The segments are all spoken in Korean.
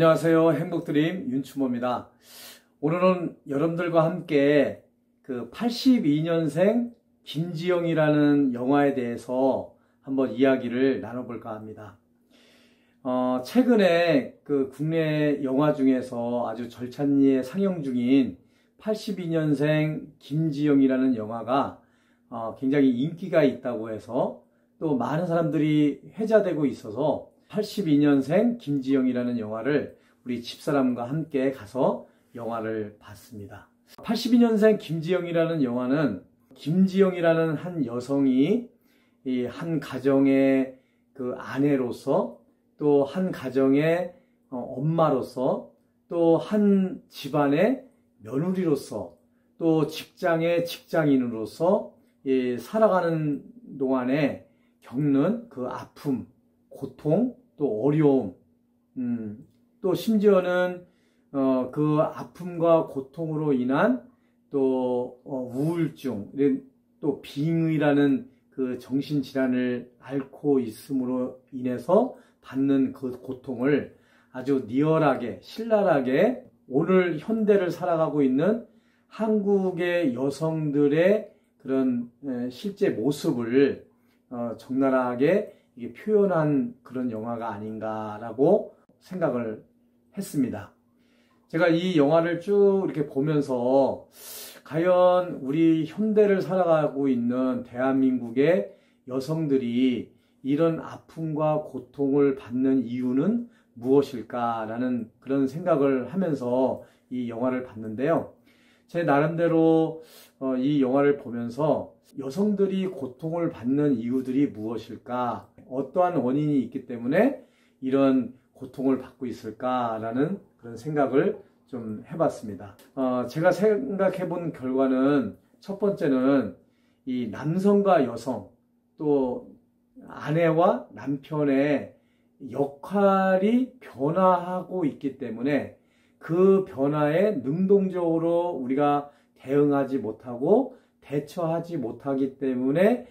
안녕하세요. 행복드림 윤추모입니다. 오늘은 여러분들과 함께 그 82년생 김지영이라는 영화에 대해서 한번 이야기를 나눠볼까 합니다. 어, 최근에 그 국내 영화 중에서 아주 절찬리에 상영 중인 82년생 김지영이라는 영화가 어, 굉장히 인기가 있다고 해서 또 많은 사람들이 회자되고 있어서 82년생 김지영이라는 영화를 우리 집사람과 함께 가서 영화를 봤습니다. 82년생 김지영이라는 영화는 김지영이라는 한 여성이 한 가정의 그 아내로서 또 한 가정의 어, 엄마로서 또 한 집안의 며느리로서 또 직장의 직장인으로서 살아가는 동안에 겪는 그 아픔, 고통, 또 어려움, 음, 또 심지어는 어, 그 아픔과 고통으로 인한 또 어, 우울증, 또 빙의라는 그 정신 질환을 앓고 있음으로 인해서 받는 그 고통을 아주 리얼하게, 신랄하게 오늘 현대를 살아가고 있는 한국의 여성들의 그런 실제 모습을 어, 적나라하게 표현한 그런 영화가 아닌가라고 생각을 했습니다. 제가 이 영화를 쭉 이렇게 보면서 과연 우리 현대를 살아가고 있는 대한민국의 여성들이 이런 아픔과 고통을 받는 이유는 무엇일까라는 그런 생각을 하면서 이 영화를 봤는데요. 제 나름대로 어, 이 영화를 보면서 여성들이 고통을 받는 이유들이 무엇일까? 어떠한 원인이 있기 때문에 이런 고통을 받고 있을까라는 그런 생각을 좀 해봤습니다. 어, 제가 생각해 본 결과는 첫 번째는 이 남성과 여성 또 아내와 남편의 역할이 변화하고 있기 때문에 그 변화에 능동적으로 우리가 대응하지 못하고 대처하지 못하기 때문에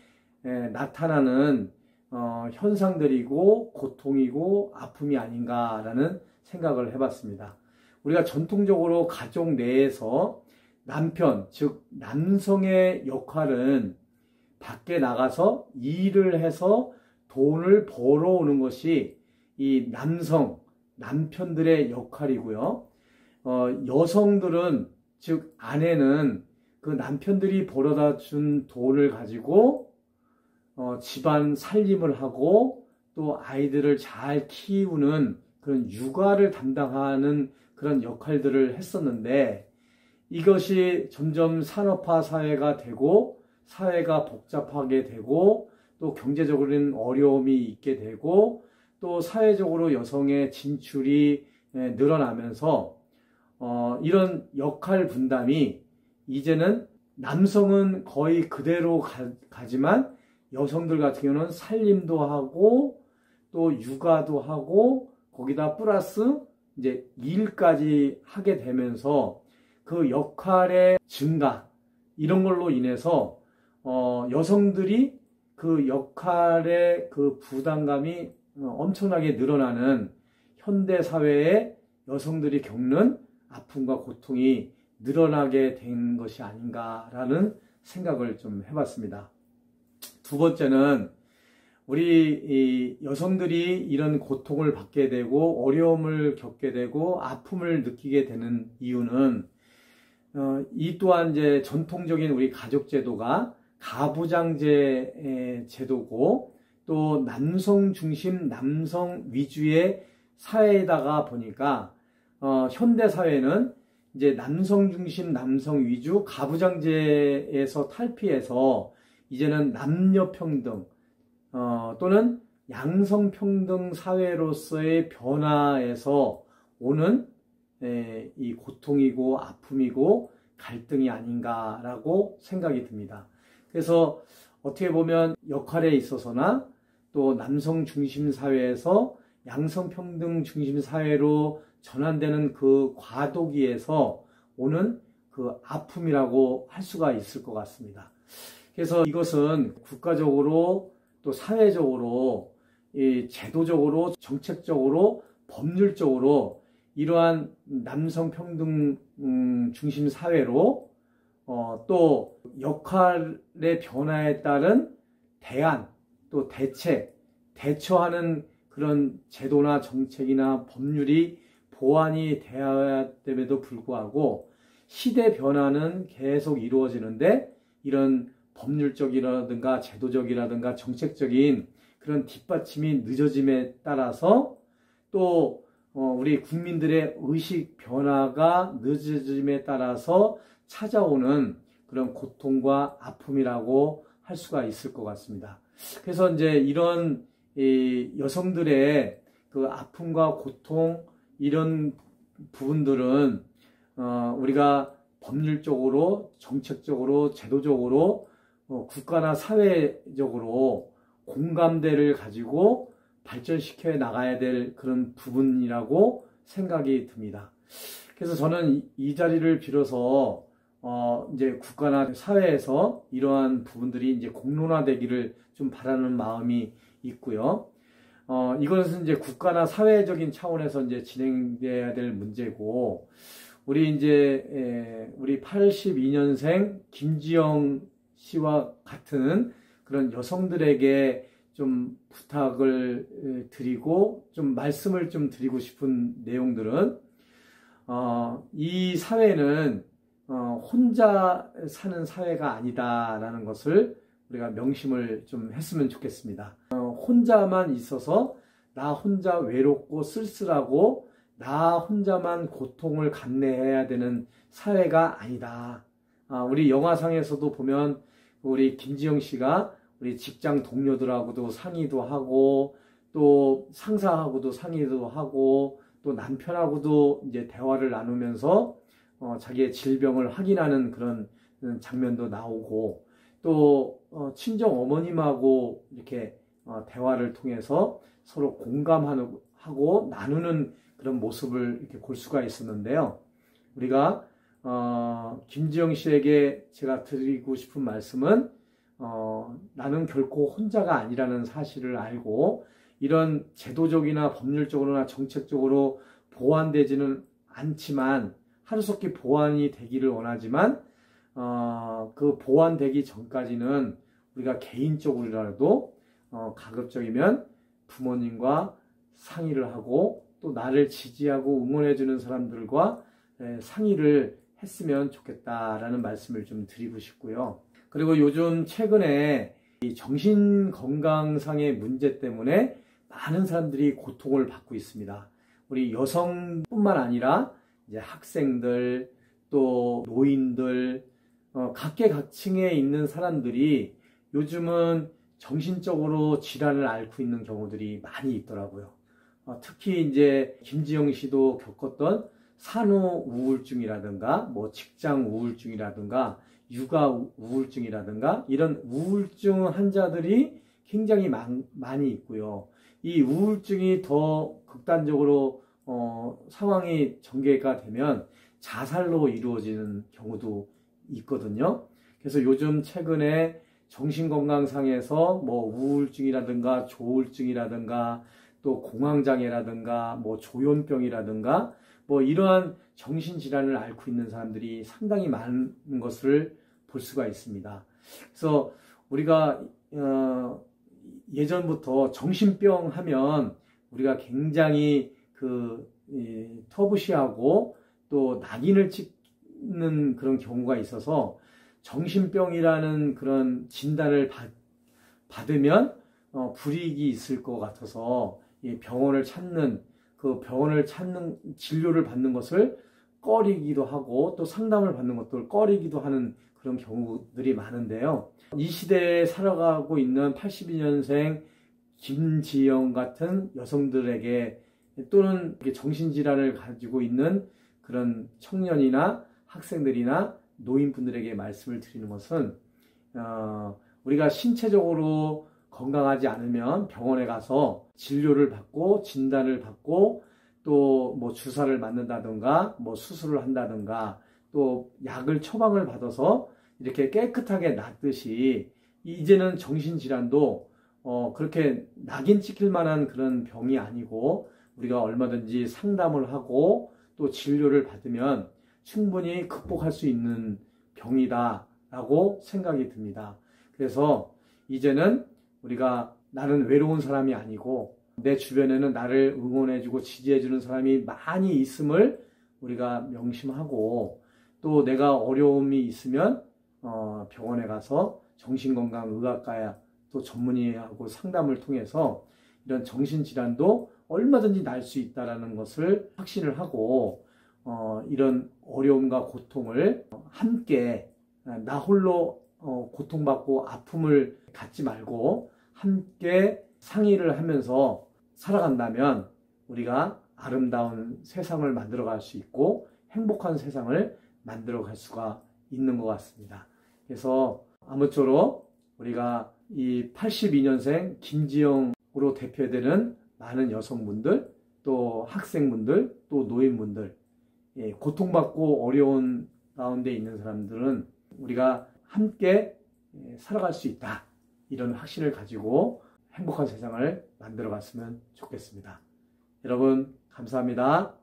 나타나는 어, 현상들이고 고통이고 아픔이 아닌가라는 생각을 해봤습니다. 우리가 전통적으로 가족 내에서 남편, 즉 남성의 역할은 밖에 나가서 일을 해서 돈을 벌어오는 것이 이 남성, 남편들의 역할이고요. 어, 여성들은 즉 아내는 그 남편들이 벌어다 준 돈을 가지고 어, 집안 살림을 하고 또 아이들을 잘 키우는 그런 육아를 담당하는 그런 역할들을 했었는데 이것이 점점 산업화 사회가 되고 사회가 복잡하게 되고 또 경제적으로는 어려움이 있게 되고 또 사회적으로 여성의 진출이 늘어나면서 어, 이런 역할 분담이 이제는 남성은 거의 그대로 가, 지만 여성들 같은 경우는 살림도 하고 또 육아도 하고 거기다 플러스 이제 일까지 하게 되면서 그 역할의 증가 이런 걸로 인해서 어, 여성들이 그 역할의 그 부담감이 어, 엄청나게 늘어나는 현대 사회에 여성들이 겪는 아픔과 고통이 늘어나게 된 것이 아닌가라는 생각을 좀 해봤습니다. 두 번째는 우리 여성들이 이런 고통을 받게 되고 어려움을 겪게 되고 아픔을 느끼게 되는 이유는 어, 이 또한 이제 전통적인 우리 가족 제도가 가부장제 제도고 또 남성 중심 남성 위주의 사회에다가 보니까 어, 현대 사회는 이제 남성 중심 남성 위주 가부장제에서 탈피해서 이제는 남녀 평등 어, 또는 양성 평등 사회로서의 변화에서 오는 에, 이 고통이고 아픔이고 갈등이 아닌가라고 생각이 듭니다. 그래서 어떻게 보면 역할에 있어서나 또 남성 중심 사회에서 양성 평등 중심 사회로 전환되는 그 과도기에서 오는 그 아픔이라고 할 수가 있을 것 같습니다. 그래서 이것은 국가적으로 또 사회적으로 이 제도적으로 정책적으로 법률적으로 이러한 남성 평등 음, 중심 사회로 어, 또 역할의 변화에 따른 대안 또 대책 대처하는 그런 제도나 정책이나 법률이 보완이 되어야 됨에도 불구하고 시대 변화는 계속 이루어지는데 이런 법률적이라든가 제도적이라든가 정책적인 그런 뒷받침이 늦어짐에 따라서 또 어, 우리 국민들의 의식 변화가 늦어짐에 따라서 찾아오는 그런 고통과 아픔이라고 할 수가 있을 것 같습니다. 그래서 이제 이런 여성들의 그 아픔과 고통 이런 부분들은 어, 우리가 법률적으로 정책적으로 제도적으로 어, 국가나 사회적으로 공감대를 가지고 발전시켜 나가야 될 그런 부분이라고 생각이 듭니다. 그래서 저는 이 자리를 빌어서 어 이제 국가나 사회에서 이러한 부분들이 이제 공론화되기를 좀 바라는 마음이 있고요. 어 이것은 이제 국가나 사회적인 차원에서 이제 진행돼야 될 문제고 우리 이제 에, 우리 82년생 김지영 씨와 같은 그런 여성들에게 좀 부탁을 드리고 좀 말씀을 좀 드리고 싶은 내용들은 어, 이 사회는 어, 혼자 사는 사회가 아니다라는 것을 우리가 명심을 좀 했으면 좋겠습니다. 어, 혼자만 있어서 나 혼자 외롭고 쓸쓸하고 나 혼자만 고통을 감내해야 되는 사회가 아니다. 아, 우리 영화상에서도 보면 우리 김지영 씨가 우리 직장 동료들하고도 상의도 하고 또 상사하고도 상의도 하고 또 남편하고도 이제 대화를 나누면서 어, 자기의 질병을 확인하는 그런 장면도 나오고 또 어, 친정 어머님하고 이렇게 어, 대화를 통해서 서로 공감하고 나누는 그런 모습을 이렇게 볼 수가 있었는데요. 우리가 어, 김지영 씨에게 제가 드리고 싶은 말씀은 어, 나는 결코 혼자가 아니라는 사실을 알고 이런 제도적이나 법률적으로나 정책적으로 보완되지는 않지만 하루속히 보완이 되기를 원하지만 어, 그 보완되기 전까지는 우리가 개인적으로라도 어, 가급적이면 부모님과 상의를 하고 또 나를 지지하고 응원해주는 사람들과 에, 상의를 했으면 좋겠다라는 말씀을 좀 드리고 싶고요. 그리고 요즘 최근에 정신 건강상의 문제 때문에 많은 사람들이 고통을 받고 있습니다. 우리 여성뿐만 아니라 이제 학생들 또 노인들 어, 각계각층에 있는 사람들이 요즘은 정신적으로 질환을 앓고 있는 경우들이 많이 있더라고요. 어, 특히 이제 김지영 씨도 겪었던 산후 우울증이라든가 뭐 직장 우울증이라든가 육아 우울증이라든가 이런 우울증 환자들이 굉장히 많, 많이 있고요. 이 우울증이 더 극단적으로 어, 상황이 전개가 되면 자살로 이루어지는 경우도 있거든요. 그래서 요즘 최근에 정신건강상에서 뭐 우울증이라든가 조울증이라든가 또 공황장애라든가 뭐 조현병이라든가 뭐 이러한 정신질환을 앓고 있는 사람들이 상당히 많은 것을 볼 수가 있습니다. 그래서 우리가 어 예전부터 정신병 하면 우리가 굉장히 그 터부시하고 또 낙인을 찍는 그런 경우가 있어서 정신병이라는 그런 진단을 받, 받으면 어, 불이익이 있을 것 같아서 병원을 찾는 그 병원을 찾는 진료를 받는 것을 꺼리기도 하고 또 상담을 받는 것도 꺼리기도 하는 그런 경우들이 많은데요. 이 시대에 살아가고 있는 82년생 김지영 같은 여성들에게 또는 정신질환을 가지고 있는 그런 청년이나 학생들이나 노인분들에게 말씀을 드리는 것은 어, 우리가 신체적으로 건강하지 않으면 병원에 가서 진료를 받고 진단을 받고 또 뭐 주사를 맞는다든가 뭐 수술을 한다든가 또 약을 처방을 받아서 이렇게 깨끗하게 낫듯이 이제는 정신질환도 어 그렇게 낙인 찍힐 만한 그런 병이 아니고 우리가 얼마든지 상담을 하고 또 진료를 받으면 충분히 극복할 수 있는 병이다라고 생각이 듭니다. 그래서 이제는 우리가 나는 외로운 사람이 아니고 내 주변에는 나를 응원해주고 지지해주는 사람이 많이 있음을 우리가 명심하고 또 내가 어려움이 있으면 어, 병원에 가서 정신건강의학과야 또 전문의하고 상담을 통해서 이런 정신질환도 얼마든지 날 수 있다라는 것을 확신을 하고 어, 이런 어려움과 고통을 함께 나 홀로 어, 고통받고 아픔을 갖지 말고 함께 상의를 하면서 살아간다면 우리가 아름다운 세상을 만들어 갈 수 있고 행복한 세상을 만들어 갈 수가 있는 것 같습니다. 그래서 아무쪼록 우리가 이 82년생 김지영으로 대표되는 많은 여성분들, 또 학생분들, 또 노인분들, 예, 고통받고 어려운 가운데 있는 사람들은 우리가 함께 예, 살아갈 수 있다. 이런 확신을 가지고 행복한 세상을 만들어 갔으면 좋겠습니다. 여러분, 감사합니다.